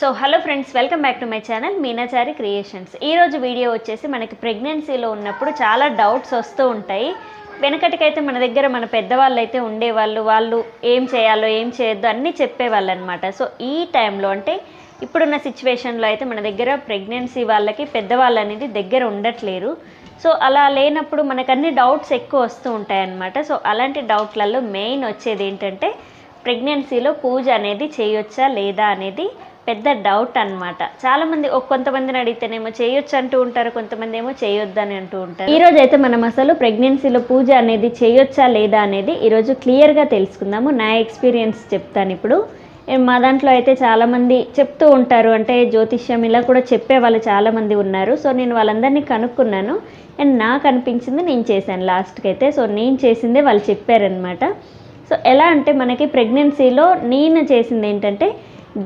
So hello friends welcome back to my channel Meenachari creations. ఈరోజు video వచ్చేసి మనకి ప్రెగ్నెన్సీలో ఉన్నప్పుడు చాలా డౌట్స్ వస్తూ ఉంటాయి. వెనకటికైతే మన దగ్గర మన పెద్దవాళ్ళు అయితే ఉండేవాళ్ళు వాళ్ళు ఏం చేయాలో ఏం చేయొద్దు అన్నీ చెప్పేవాళ్ళు అనమాట సో ఈ టైంలో అంటే ఇప్పుడున్న సిచ్యువేషన్లో అయితే మన దగ్గర ప్రెగ్నెన్సీ వాళ్ళకి పెద్దవాళ్ళు అనేది దగ్గర ఉండట్లేరు. సో అలా లేనప్పుడు మనకు అన్ని డౌట్స్ ఎక్కువ వస్తూ ఉంటాయి అన్నమాట సో అలాంటి డౌట్లలో మెయిన్ వచ్చేది ఏంటంటే ప్రెగ్నెన్సీలో పూజ అనేది చేయొచ్చా లేదా అనేది పెద్ద డౌట్ అనమాట చాలామంది కొంతమందిని అడిగితేనేమో చేయొచ్చు అంటూ ఉంటారు కొంతమంది ఏమో చేయొద్దు అని అంటూ ఉంటారు. ఈరోజు అయితే మనం అసలు ప్రెగ్నెన్సీలో పూజ అనేది చేయొచ్చా లేదా అనేది ఈరోజు క్లియర్గా తెలుసుకుందాము. నా ఎక్స్పీరియన్స్ చెప్తాను ఇప్పుడు. మా దాంట్లో అయితే చాలామంది చెప్తూ ఉంటారు. అంటే జ్యోతిష్యం ఇలా కూడా చెప్పే వాళ్ళు చాలామంది ఉన్నారు. సో నేను వాళ్ళందరినీ కనుక్కున్నాను. అండ్ నాకు అనిపించింది నేను చేశాను లాస్ట్కి అయితే సో నేను చేసిందే వాళ్ళు చెప్పారనమాట సో ఎలా అంటే మనకి ప్రెగ్నెన్సీలో నేను చేసింది ఏంటంటే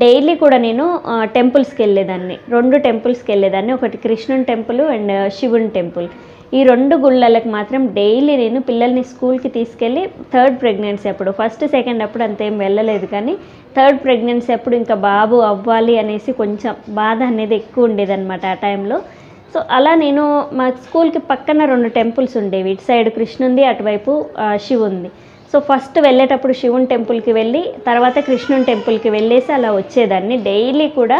డైలీ కూడా నేను టెంపుల్స్కి వెళ్ళేదాన్ని. రెండు టెంపుల్స్కి వెళ్ళేదాన్ని. ఒకటి కృష్ణుని టెంపుల్ అండ్ శివుని టెంపుల్. ఈ రెండు గుళ్ళలకు మాత్రం డైలీ నేను పిల్లల్ని స్కూల్కి తీసుకెళ్ళి థర్డ్ ప్రెగ్నెన్సీ అప్పుడు ఫస్ట్ సెకండ్ అప్పుడు అంతేం వెళ్ళలేదు కానీ థర్డ్ ప్రెగ్నెన్సీ అప్పుడు ఇంకా బాబు అవ్వాలి అనేసి కొంచెం బాధ అనేది ఎక్కువ ఉండేదన్నమాట ఆ టైంలో. సో అలా నేను మా స్కూల్కి పక్కన రెండు టెంపుల్స్ ఉండేవి. ఇటు సైడ్ కృష్ణుంది అటువైపు శివుంది. సో ఫస్ట్ వెళ్ళేటప్పుడు శివుని టెంపుల్కి వెళ్ళి తర్వాత కృష్ణుని టెంపుల్కి వెళ్ళేసి అలా వచ్చేదాన్ని. డైలీ కూడా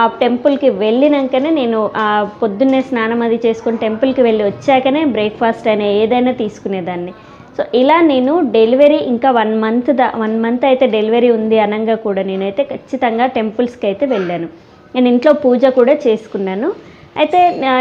ఆ టెంపుల్కి వెళ్ళినాకనే నేను ఆ పొద్దున్నే స్నానం అది చేసుకుని టెంపుల్కి వెళ్ళి వచ్చాకనే బ్రేక్ఫాస్ట్ అయినా ఏదైనా తీసుకునేదాన్ని. సో ఇలా నేను డెలివరీ ఇంకా వన్ మంత్ దా వన్ మంత్ అయితే డెలివరీ ఉంది అనగా కూడా నేనైతే ఖచ్చితంగా టెంపుల్స్కి అయితే వెళ్ళాను. నేను ఇంట్లో పూజ కూడా చేసుకున్నాను. అయితే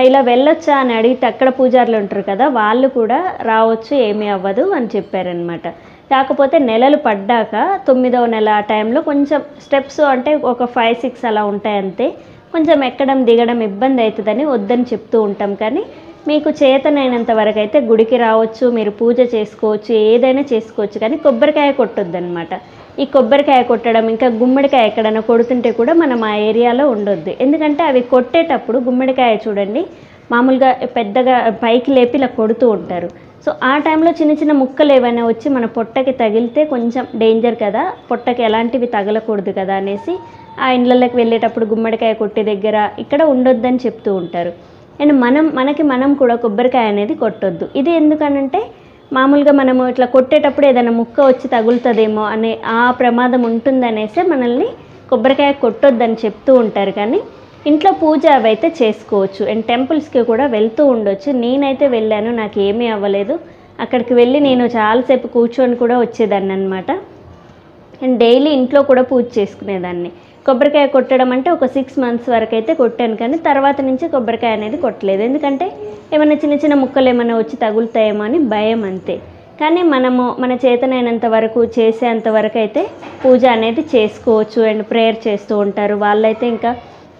ఇలా వెళ్ళొచ్చా అని అడిగితే అక్కడ పూజారులు ఉంటారు కదా వాళ్ళు కూడా రావచ్చు ఏమీ అవ్వదు అని చెప్పారనమాట కాకపోతే నెలలు పడ్డాక తొమ్మిదవ నెల ఆ టైంలో కొంచెం స్టెప్స్ అంటే ఒక ఫైవ్ సిక్స్ అలా ఉంటాయి అంతే. కొంచెం ఎక్కడం దిగడం ఇబ్బంది అవుతుందని వద్దని చెప్తూ ఉంటాం. కానీ మీకు చేతనైనంత వరకు అయితే గుడికి రావచ్చు మీరు పూజ చేసుకోవచ్చు ఏదైనా చేసుకోవచ్చు. కానీ కొబ్బరికాయ కొట్టొద్దన్నమాట. ఈ కొబ్బరికాయ కొట్టడం ఇంకా గుమ్మడికాయ ఎక్కడైనా కొడుతుంటే కూడా మనం ఆ ఏరియాలో ఉండొద్దు. ఎందుకంటే అవి కొట్టేటప్పుడు గుమ్మడికాయ చూడండి మామూలుగా పెద్దగా పైకి లేపి ఇలా కొడుతూ ఉంటారు. సో ఆ టైంలో చిన్న చిన్న ముక్కలు ఏవైనా వచ్చి మన పొట్టకి తగిలితే కొంచెం డేంజర్ కదా పొట్టకి ఎలాంటివి తగలకూడదు కదా అనేసి ఆ ఇండ్లలోకి వెళ్ళేటప్పుడు గుమ్మడికాయ కొట్టే దగ్గర ఇక్కడ ఉండొద్దని చెప్తూ ఉంటారు. అండ్ మనం మనకి మనం కూడా కొబ్బరికాయ అనేది కొట్టొద్దు. ఇది ఎందుకనంటే మామూలుగా మనము ఇట్లా కొట్టేటప్పుడు ఏదైనా ముక్క వచ్చి తగులుతుందేమో అనే ఆ ప్రమాదం ఉంటుందనేసే మనల్ని కొబ్బరికాయ కొట్టొద్దని చెప్తూ ఉంటారు కానీ ఇంట్లో పూజ అవైతే చేసుకోవచ్చు. అండ్ టెంపుల్స్కి కూడా వెళ్తూ ఉండొచ్చు. నేనైతే వెళ్ళాను నాకు ఏమీ అవ్వలేదు. అక్కడికి వెళ్ళి నేను చాలాసేపు కూర్చొని కూడా వచ్చేదాన్ని అనమాట అండ్ డైలీ ఇంట్లో కూడా పూజ చేసుకునేదాన్ని. కొబ్బరికాయ కొట్టడం అంటే ఒక సిక్స్ మంత్స్ వరకు అయితే కొట్టాను కానీ తర్వాత నుంచి కొబ్బరికాయ అనేది కొట్టలేదు. ఎందుకంటే ఏమైనా చిన్న చిన్న ముక్కలు ఏమైనా వచ్చి తగులుతాయేమో అని భయం అంతే. కానీ మనము మన చేతనైనంత వరకు చేసేంత వరకు అయితే పూజ అనేది చేసుకోవచ్చు అండ్ ప్రేయర్ చేస్తూ ఉంటారు. వాళ్ళైతే ఇంకా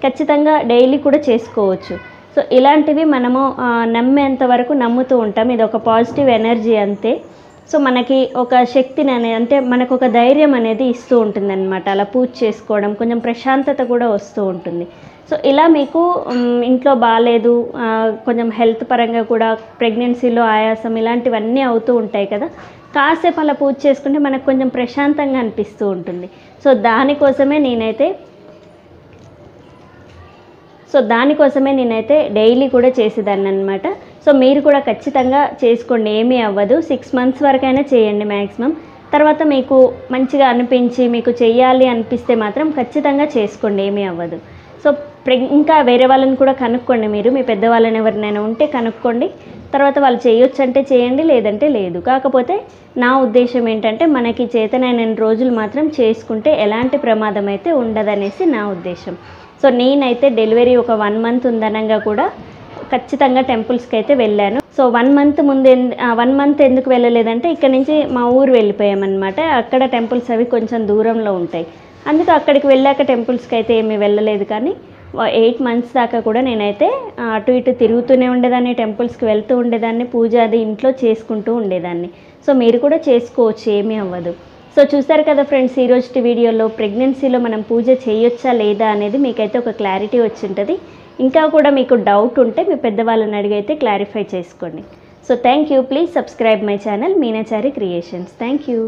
ఖచ్చితంగా డైలీ కూడా చేసుకోవచ్చు. సో ఇలాంటివి మనము నమ్మేంత వరకు నమ్ముతూ ఉంటాం. ఇది ఒక పాజిటివ్ ఎనర్జీ అంతే. సో మనకి ఒక శక్తిని అనేది అంటే మనకు ఒక ధైర్యం అనేది ఇస్తూ ఉంటుంది అనమాట అలా పూజ చేసుకోవడం కొంచెం ప్రశాంతత కూడా వస్తూ ఉంటుంది. సో ఇలా మీకు ఇంట్లో బాగాలేదు కొంచెం హెల్త్ పరంగా కూడా ప్రెగ్నెన్సీలో ఆయాసం ఇలాంటివన్నీ అవుతూ ఉంటాయి కదా కాసేపు అలా పూజ చేసుకుంటే మనకు కొంచెం ప్రశాంతంగా అనిపిస్తూ ఉంటుంది. సో దానికోసమే నేనైతే సో దానికోసమే నేనైతే డైలీ కూడా చేసేదాన్ని అనమాట సో మీరు కూడా ఖచ్చితంగా చేసుకోండి. ఏమీ అవ్వదు. సిక్స్ మంత్స్ వరకైనా చేయండి మ్యాక్సిమం తర్వాత మీకు మంచిగా అనిపించి మీకు చేయాలి అనిపిస్తే మాత్రం ఖచ్చితంగా చేసుకోండి. ఏమీ అవ్వదు. సో ఇంకా వేరే వాళ్ళని కూడా కనుక్కోండి మీరు. మీ పెద్దవాళ్ళని ఎవరినైనా ఉంటే కనుక్కోండి. తర్వాత వాళ్ళు చేయొచ్చు అంటే చేయండి లేదంటే లేదు. కాకపోతే నా ఉద్దేశం ఏంటంటే మనకి చేతనైన రోజులు మాత్రం చేసుకుంటే ఎలాంటి ప్రమాదం అయితే ఉండదనేసి నా ఉద్దేశం. సో నేనైతే డెలివరీ ఒక వన్ మంత్ ఉందనంగా కూడా ఖచ్చితంగా టెంపుల్స్కి అయితే వెళ్ళాను. సో వన్ మంత్ ముందు వన్ మంత్ ఎందుకు వెళ్ళలేదంటే ఇక్కడ నుంచి మా ఊరు వెళ్ళిపోయామన్నమాట. అక్కడ టెంపుల్స్ అవి కొంచెం దూరంలో ఉంటాయి. అందుకే అక్కడికి వెళ్ళాక టెంపుల్స్కి అయితే ఏమీ వెళ్ళలేదు కానీ ఎయిట్ మంత్స్ దాకా కూడా నేనైతే అటు ఇటు తిరుగుతూనే ఉండేదాన్ని టెంపుల్స్కి వెళ్తూ ఉండేదాన్ని పూజ అది ఇంట్లో చేసుకుంటూ ఉండేదాన్ని. సో మీరు కూడా చేసుకోవచ్చు ఏమీ అవ్వదు. సో చూసారు కదా ఫ్రెండ్స్ ఈరోజు వీడియోలో ప్రెగ్నెన్సీలో మనం పూజ చేయొచ్చా లేదా అనేది మీకైతే ఒక క్లారిటీ వచ్చి ఉంటుంది. ఇంకా కూడా మీకు డౌట్ ఉంటే మీ పెద్దవాళ్ళని అడిగైతే క్లారిఫై చేసుకోండి. So thank you please subscribe my channel Meenachari creations thank you